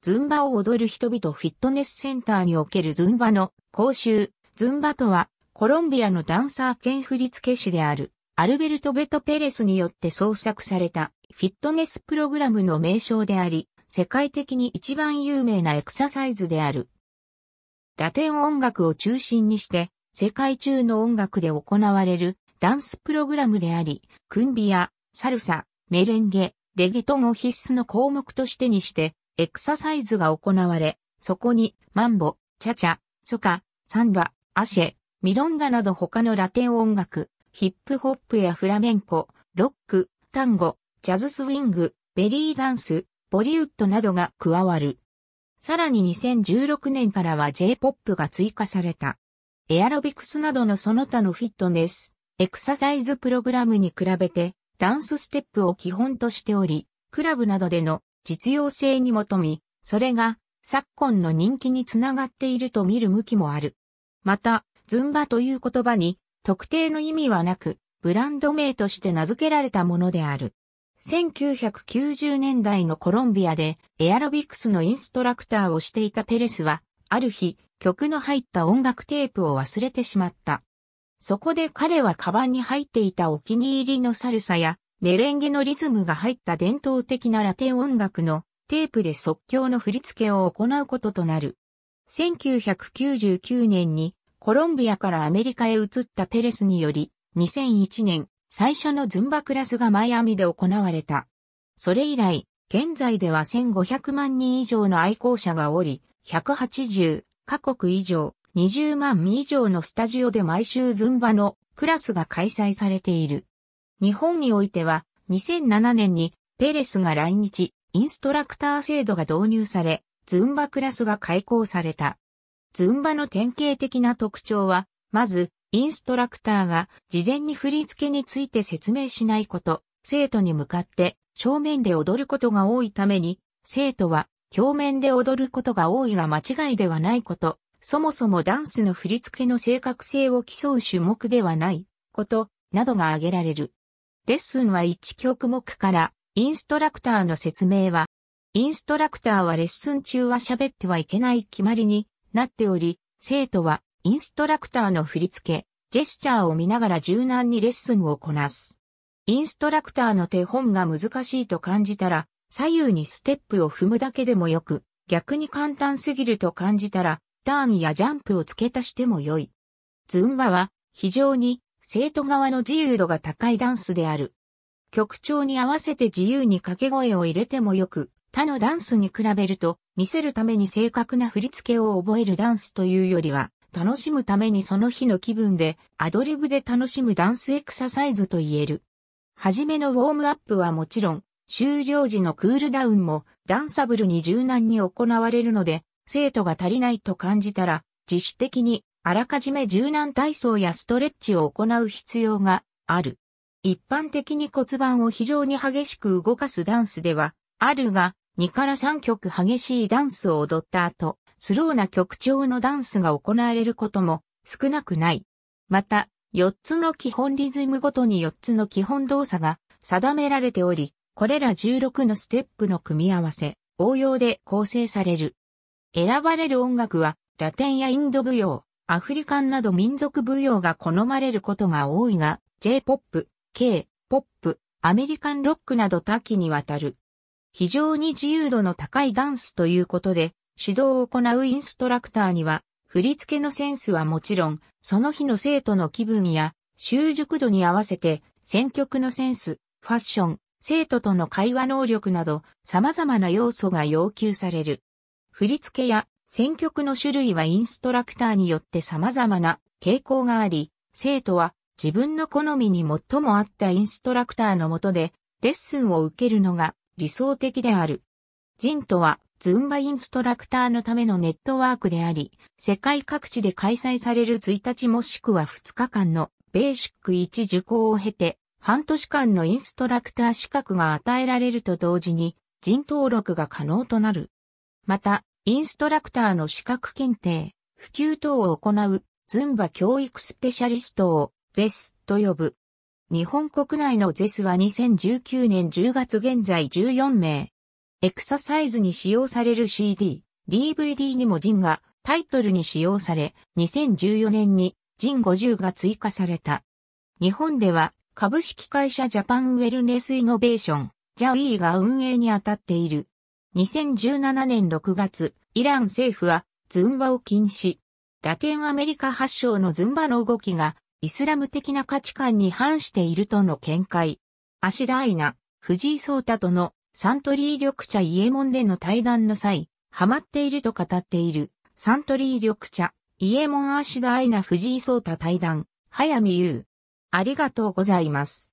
ズンバを踊る人々フィットネスセンターにおけるズンバの講習。ズンバとは、コロンビアのダンサー兼振付師である、アルベルト・ベト・ペレスによって創作された、フィットネスプログラムの名称であり、世界的に一番有名なエクササイズである。ラテン音楽を中心にして、世界中の音楽で行われるダンスプログラムであり、クンビア、サルサ、メレンゲ、レゲトンを必須の項目としてにして、エクササイズが行われ、そこに、マンボ、チャチャ、ソカ、サンバ、アシェ、ミロンガなど他のラテン音楽、ヒップホップやフラメンコ、ロック、タンゴ、ジャズスウィング、ベリーダンス、ボリウッドなどが加わる。さらに2016年からは J-POP が追加された。エアロビクスなどのその他のフィットネス、エクササイズプログラムに比べて、ダンスステップを基本としており、クラブなどでの実用性に求み、それが昨今の人気につながっていると見る向きもある。また、ズンバという言葉に特定の意味はなく、ブランド名として名付けられたものである。1990年代のコロンビアでエアロビクスのインストラクターをしていたペレスは、ある日、曲の入った音楽テープを忘れてしまった。そこで彼はカバンに入っていたお気に入りのサルサやメレンゲのリズムが入った伝統的なラテン音楽のテープで即興の振り付けを行うこととなる。1999年にコロンビアからアメリカへ移ったペレスにより、2001年最初のズンバクラスがマイアミで行われた。それ以来、現在では1500万人以上の愛好者がおり、180カ国以上、20万以上のスタジオで毎週ズンバのクラスが開催されている。日本においては2007年にペレスが来日、インストラクター制度が導入され、ズンバクラスが開講された。ズンバの典型的な特徴は、まず、インストラクターが事前に振り付けについて説明しないこと、生徒に向かって正面で踊ることが多いために、生徒は表面で踊ることが多いが間違いではないこと、そもそもダンスの振り付けの正確性を競う種目ではないこと、などが挙げられる。レッスンは1曲目から、インストラクターの説明は、インストラクターはレッスン中は喋ってはいけない決まりになっており、生徒はインストラクターの振り付け、ジェスチャーを見ながら柔軟にレッスンをこなす。インストラクターの手本が難しいと感じたら、左右にステップを踏むだけでもよく、逆に簡単すぎると感じたら、ターンやジャンプを付け足してもよい。ズンバは非常に生徒側の自由度が高いダンスである。曲調に合わせて自由に掛け声を入れてもよく、他のダンスに比べると、見せるために正確な振り付けを覚えるダンスというよりは、楽しむためにその日の気分でアドリブで楽しむダンスエクササイズと言える。はじめのウォームアップはもちろん、終了時のクールダウンもダンサブルに柔軟に行われるので、生徒が足りないと感じたら、自主的にあらかじめ柔軟体操やストレッチを行う必要がある。一般的に骨盤を非常に激しく動かすダンスでは、あるが、2から3曲激しいダンスを踊った後、スローな曲調のダンスが行われることも少なくない。また、4つの基本リズムごとに4つの基本動作が定められており、これら16のステップの組み合わせ、応用で構成される。選ばれる音楽は、ラテンやインド舞踊、アフリカンなど民族舞踊が好まれることが多いが、J-POP、K-POP、アメリカンロックなど多岐にわたる。非常に自由度の高いダンスということで、指導を行うインストラクターには、振り付けのセンスはもちろん、その日の生徒の気分や習熟度に合わせて、選曲のセンス、ファッション、生徒との会話能力など、様々な要素が要求される。振り付けや選曲の種類はインストラクターによって様々な傾向があり、生徒は自分の好みに最も合ったインストラクターのもとでレッスンを受けるのが理想的である。ジントはズンバインストラクターのためのネットワークであり、世界各地で開催される1日もしくは2日間のベーシック1受講を経て、半年間のインストラクター資格が与えられると同時に、人登録が可能となる。また、インストラクターの資格検定、普及等を行うズンバ教育スペシャリストを ZES と呼ぶ。日本国内の ZES は2019年10月現在14名。エクササイズに使用される CD、DVD にも ZIN がタイトルに使用され、2014年に ZIN50が追加された。日本では株式会社ジャパンウェルネスイノベーション、ジャウィーが運営に当たっている。2017年6月、イラン政府はズンバを禁止。ラテンアメリカ発祥のズンバの動きがイスラム的な価値観に反しているとの見解。アシダアイナ、藤井聡太とのサントリー緑茶イエモンでの対談の際、ハマっていると語っているサントリー緑茶、イエモンアシダアイナ藤井聡太対談、早見優。ありがとうございます。